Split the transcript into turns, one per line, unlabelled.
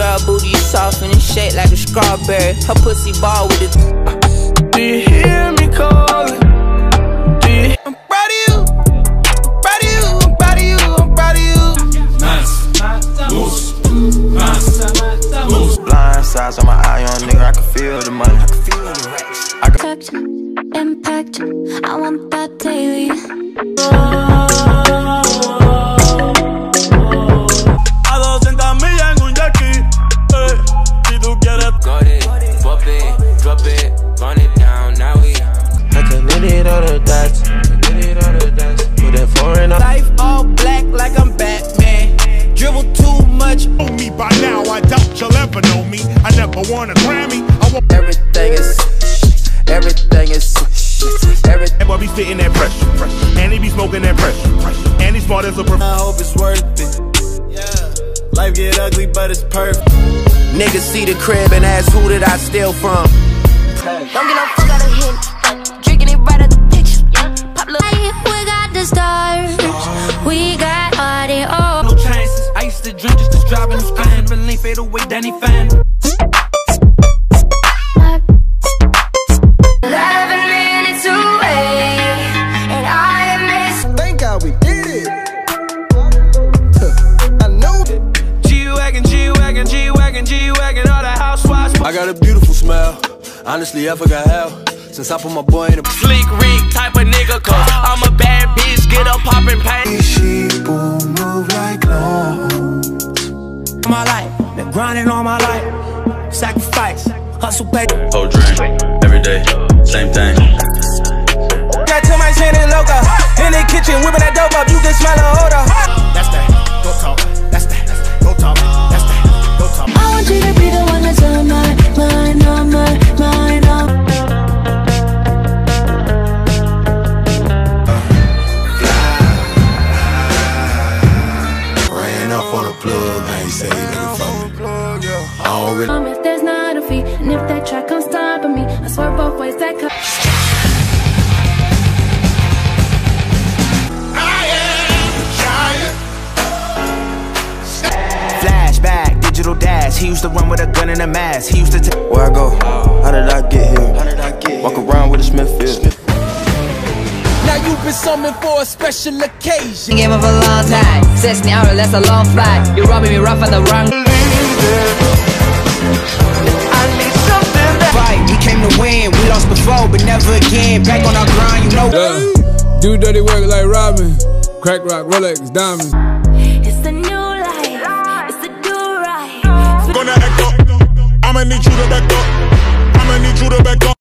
girl booty is soft and it shaped like a strawberry. Her pussy ball with it.
Do you hear me calling? Do you? I'm proud of you. I'm proud of you. I'm proud of you. I'm proud of you.
Nice. Loose. Nice. Loose.
Blind sides on my eye on nigga. I can feel the money. I can feel the racks. I can
Touch, impact, I want that daily.
A
me. I never won a Grammy. I want
Everything is. Everything is. Everything.
that boy be spitting that pressure, pressure. And he be smoking that pressure, pressure. And he's smart as a prof.
I hope it's worth it. Yeah. Life get ugly, but it's perfect.
Niggas see the crib and ask who did I steal from.
Don't get no fuck out of here. Drinking it right out the picture. Pop look. We got the stars. We got audio.
No chances. I used to drink just to drive in the span. Feeling fade away, Danny fan.
I
got a beautiful smile. Honestly, I forgot how. Since I put my boy in a
Slick Rick type of nigga, cause I'm a bad bitch, get up poppin' pain.
She boom move like long.
My life, been grinding all my life. Sacrifice, hustle, pay.
Whole drink, every day,
plug. I ain't say nigga from me. I don't really.
Um, if there's not a fee, and if that track comes stopping me, I swear both ways that cut.
Flashback, digital dash. He used to run with a gun and a mask. He used to take. Where I go? How did I get here? How did I get here? Walk around with a Smithfield.
Now you've been summoned for a special occasion.
Game of a long time. 16 hours, that's a long flight. You're robbing me rough on the wrong.
I need something that fight, we came to win. We lost before, but never again. Back on our grind, you know.
Yeah. Do dirty work like Robin. Crack rock, Rolex, diamonds.
It's the new life. It's the do right.
Gonna act up. I'ma need you to back up.